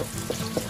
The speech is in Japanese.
え?